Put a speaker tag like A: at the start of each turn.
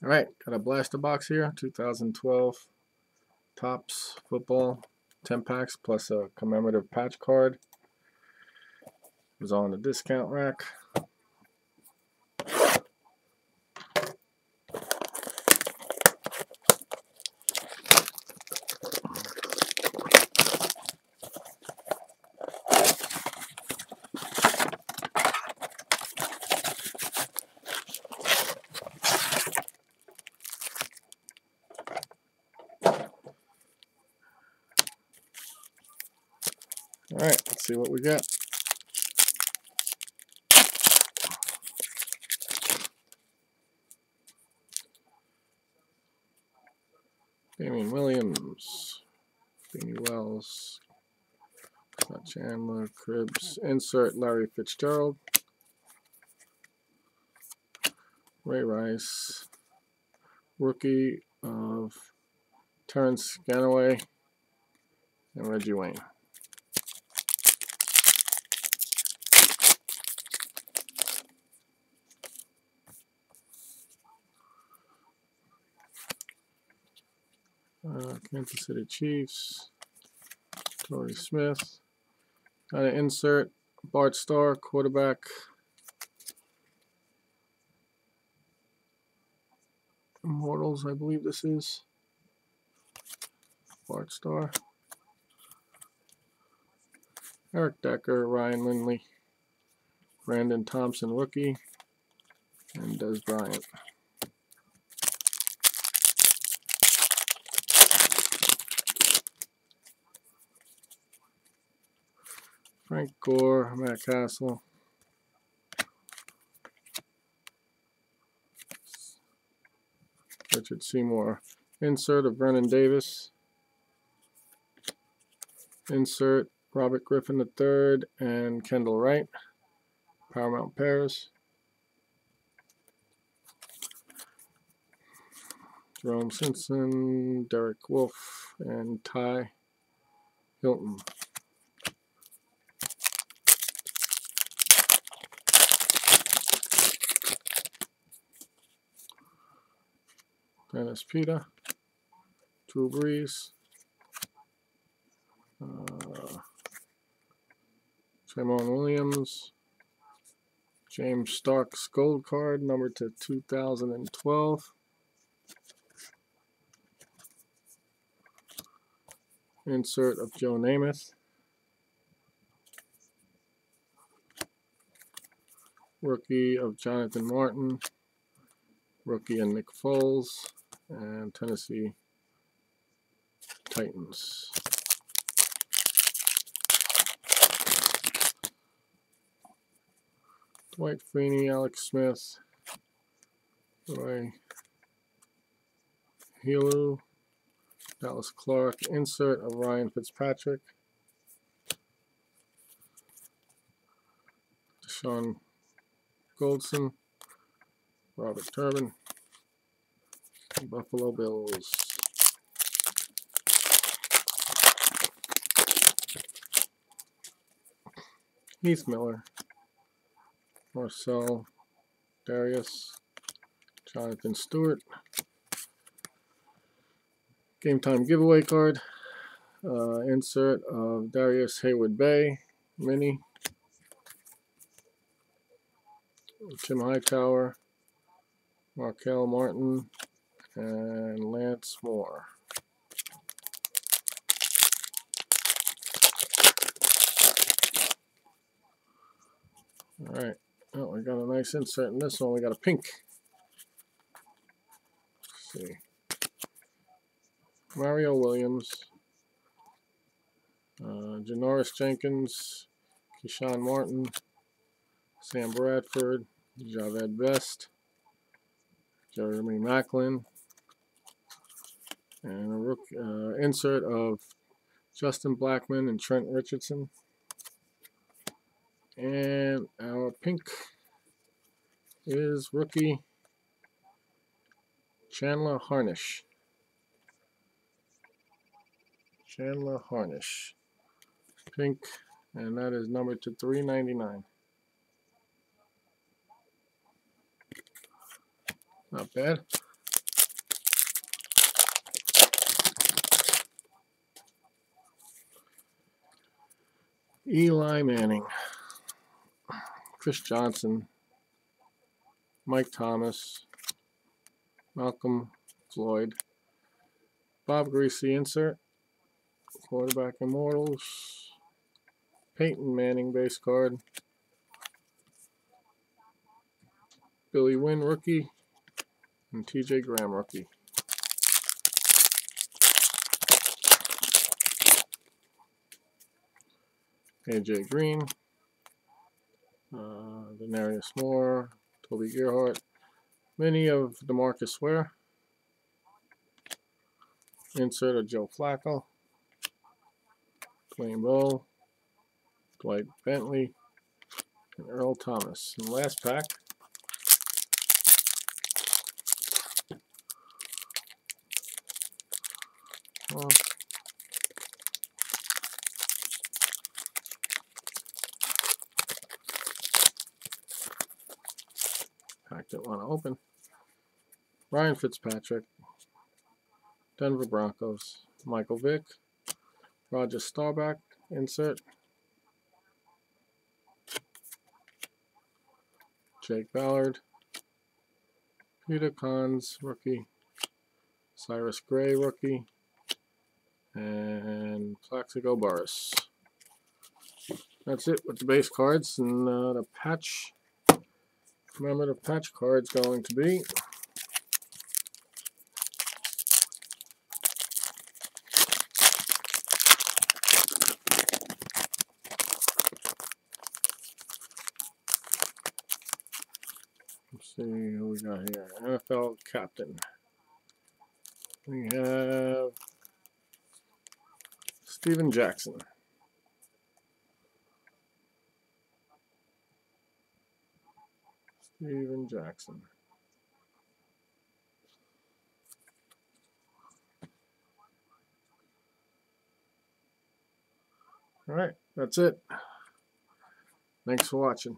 A: All right, got a blaster box here, 2012 Topps football 10 packs plus a commemorative patch card. It was on the discount rack. All right, let's see what we got. Damien Williams, Beanie Wells, Scott Chandler, Cribbs, insert Larry Fitzgerald, Ray Rice, rookie of Terrance Ganaway, and Reggie Wayne. Uh, Kansas City Chiefs, Torrey Smith. Got an insert, Bart Starr, quarterback. Immortals, I believe this is. Bart Starr. Eric Decker, Ryan Lindley, Brandon Thompson, rookie, and Dez Bryant. Frank Gore, Matt Cassel. Richard Seymour. Insert of Vernon Davis. Insert Robert Griffin III and Kendall Wright. Paramount Paris. Jerome Simpson, Derek Wolfe, and Ty Hilton. Dennis Pitta, Drew Brees, uh, Williams, James Starks gold card, number to 2012. Insert of Joe Namath. Rookie of Jonathan Martin. Rookie and Nick Foles and Tennessee Titans. Dwight Freeney, Alex Smith, Roy Helu, Dallas Clark, insert of Ryan Fitzpatrick, Dashon Goldson, Robert Turbin, Buffalo Bills. Heath Miller, Marcell Dareus, Jonathan Stewart. Game time giveaway card. Uh, insert of Darrius Heyward-Bey. mini. Tim Hightower, Markel Martin, and Lance Moore. All right. Oh, we got a nice insert in this one. We got a pink. Let's see. Mario Williams, uh, Janoris Jenkins, Keshawn Martin, Sam Bradford, Jahvid Best, Jeremy Maclin, and a rook, uh, insert of Justin Blackmon and Trent Richardson. And our pink is rookie Chandler Harnish. Chandler Harnish. Pink, and that is number to 399. Not bad. Eli Manning, Chris Johnson, Mike Thomas, Malcom Floyd, Bob Griese insert, quarterback immortals, Peyton Manning base card, Billy Winn rookie, and TJ Graham rookie. AJ Green, uh, Denarius Moore, Toby Gerhart, many of Demarcus Ware, insert of Joe Flacco, Dwayne Bowe, Dwight Bentley, and Earl Thomas. And last pack, well, that want to open. Ryan Fitzpatrick, Denver Broncos, Michael Vick, Roger Staubach, insert, Jake Ballard, Peter Konz, rookie, Cyrus Gray, rookie, and Plaxico Burress. That's it with the base cards and uh, the patch. The patch card's going to be Let's see who we got here. NFL captain. We have Steven Jackson. Steven Jackson. All right, that's it. Thanks for watching.